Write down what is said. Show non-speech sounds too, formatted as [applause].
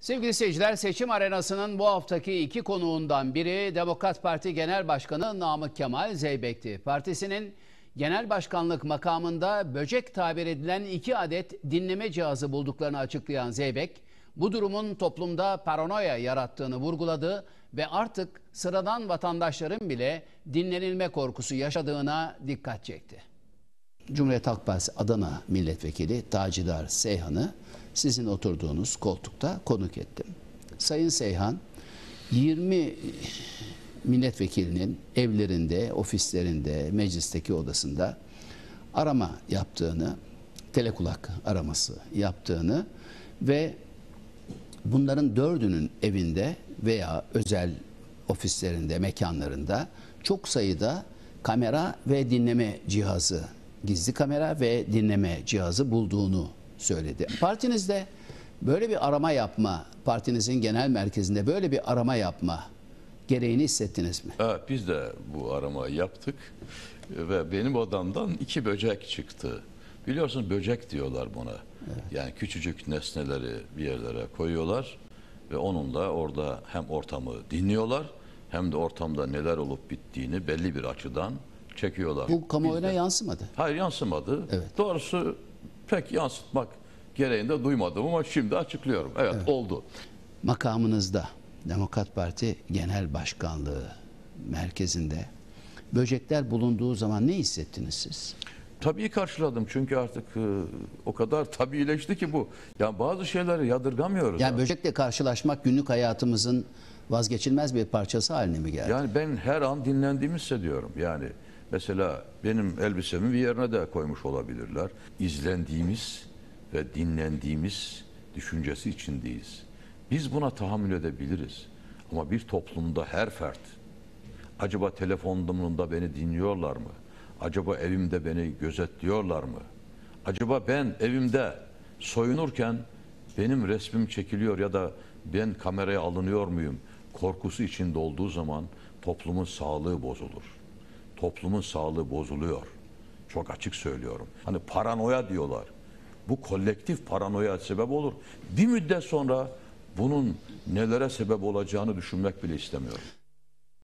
Sevgili seyirciler seçim arenasının bu haftaki iki konuğundan biri Demokrat Parti Genel Başkanı Namık Kemal Zeybek'ti. Partisinin genel başkanlık makamında böcek tabir edilen iki adet dinleme cihazı bulduklarını açıklayan Zeybek, bu durumun toplumda paranoya yarattığını vurguladı ve artık sıradan vatandaşların bile dinlenilme korkusu yaşadığına dikkat çekti. Cumhuriyet Halk Partisi Adana Milletvekili Tacidar Seyhan'ı sizin oturduğunuz koltukta konuk ettim. Sayın Seyhan 20 milletvekilinin evlerinde, ofislerinde, meclisteki odasında arama yaptığını, telekulak araması yaptığını ve bunların dördünün evinde veya özel ofislerinde, mekanlarında çok sayıda kamera ve dinleme cihazı, gizli kamera ve dinleme cihazı bulduğunu söyledi. Partinizde böyle bir arama yapma, partinizin genel merkezinde böyle bir arama yapma gereğini hissettiniz mi? Evet, biz de bu aramayı yaptık ve benim odamdan iki böcek çıktı. Biliyorsun böcek diyorlar buna. Yani küçücük nesneleri bir yerlere koyuyorlar ve onunla orada hem ortamı dinliyorlar hem de ortamda neler olup bittiğini belli bir açıdan çekiyorlar. Bu kamuoyuna Biz de- yansımadı. Hayır yansımadı. Evet. Doğrusu pek yansıtmak gereğinde duymadım ama şimdi açıklıyorum. Evet, oldu. Makamınızda Demokrat Parti Genel Başkanlığı merkezinde böcekler bulunduğu zaman ne hissettiniz siz? Tabii karşıladım çünkü artık e, o kadar [laughs] tabiileşti ki bu. Yani bazı şeyleri yadırgamıyoruz. Yani artık. böcekle karşılaşmak günlük hayatımızın vazgeçilmez bir parçası haline mi geldi? Yani ben her an dinlendiğimi hissediyorum. Yani mesela benim elbisemi bir yerine de koymuş olabilirler. İzlendiğimiz ve dinlendiğimiz düşüncesi içindeyiz. Biz buna tahammül edebiliriz. Ama bir toplumda her fert acaba telefonumda beni dinliyorlar mı? Acaba evimde beni gözetliyorlar mı? Acaba ben evimde soyunurken benim resmim çekiliyor ya da ben kameraya alınıyor muyum? Korkusu içinde olduğu zaman toplumun sağlığı bozulur. Toplumun sağlığı bozuluyor. Çok açık söylüyorum. Hani paranoya diyorlar. Bu kolektif paranoya sebep olur. Bir müddet sonra bunun nelere sebep olacağını düşünmek bile istemiyorum.